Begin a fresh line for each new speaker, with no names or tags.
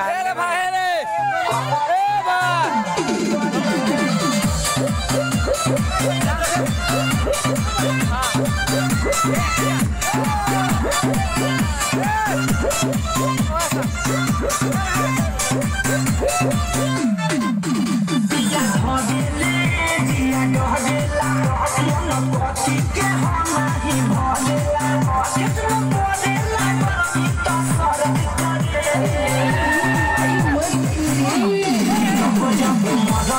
ए रे भाई रे